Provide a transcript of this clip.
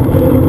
Oh.